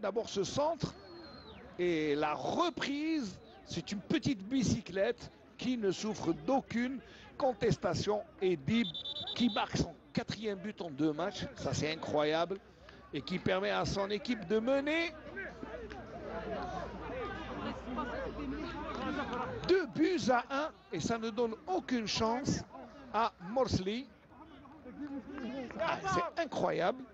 D'abord ce centre et la reprise, c'est une petite bicyclette qui ne souffre d'aucune contestation. Et Dib qui marque son quatrième but en deux matchs, ça c'est incroyable, et qui permet à son équipe de mener deux buts à un, et ça ne donne aucune chance à Morsley. Ah, c'est incroyable.